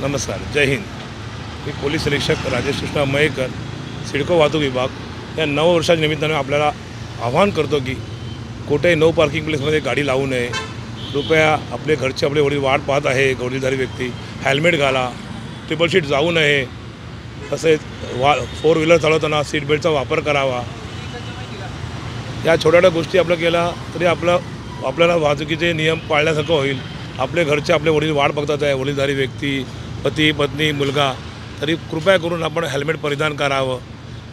नमस्कार जय हिंद. मी पोलीस निरीक्षक राजेश कृष्ण मयेकर सिडको वाहतूक विभाग. या नववर्षाच्या निमित्ताने आपल्याला आवाहन करतो की कुठेही नो पार्किंग प्लेसमध्ये गाडी लावू नये. कृपया आपले घरचे आपले वडील वाट पाहत आहे वडीलधारी व्यक्ती. हेल्मेट घाला ट्रिपल शीट जाऊ नये. तसेच वा फोर व्हीलर चालवताना सीट बेल्टचा वापर करावा. या छोट्या छोट्या गोष्टी आपल्या केल्या तरी आपलं आपल्याला वाहतुकीचे नियम पाळण्यासारखं होईल. आपले घरचे आपले वडील वाट बघतात आहे वडीलधारी व्यक्ती. पती पत्नी मुलगा तरी कृपया करून आपण हेल्मेट परिधान करावं.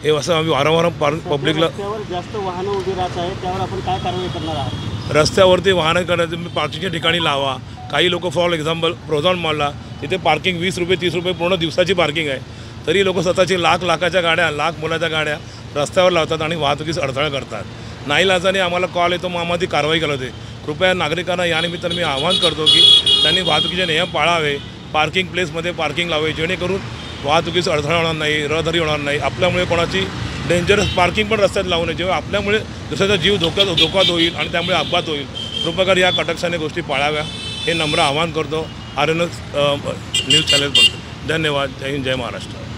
हे असं आम्ही वारंवार पब्लिकला जास्त वाहनं उभी राहत आहेत त्यावर आपण काय कारवाई करणार आहात? रस्त्यावरती वाहनं तुम्ही पार्किंगच्या ठिकाणी लावा. काही लोक फॉर एक्झाम्पल प्रोझॉन मॉलला तिथे पार्किंग वीस रुपये तीस रुपये पूर्ण दिवसाची पार्किंग आहे. तरी लोक स्वतःची लाख लाखाच्या गाड्या लाख मुलाच्या गाड्या रस्त्यावर लावतात आणि वाहतुकीस अडथळा करतात. नाही लाजाने आम्हाला कॉल येतो मग आम्हाला ती कारवाई करत. कृपया नागरिकांना या निमित्ताने मी आवाहन करतो की त्यांनी वाहतुकीचे नियम पाळावे. पार्किंग प्लेसमध्ये पार्किंग लावावे जेणेकरून वाहतुकीचा अडथळा होणार नाही रहदारी होणार नाही. आपल्यामुळे कोणाची डेंजरस पार्किंग पण रस्त्यात लावू नये. जेव्हा आपल्यामुळे दुसऱ्याचा जीव धोक्यात धोकात होईल आणि त्यामुळे अपघात होईल. कृपया या कटाक्षाने गोष्टी पाळाव्या. हे नम्र आवाहन करतो. R N S news channel धन्यवाद. जय हिंद जय महाराष्ट्र.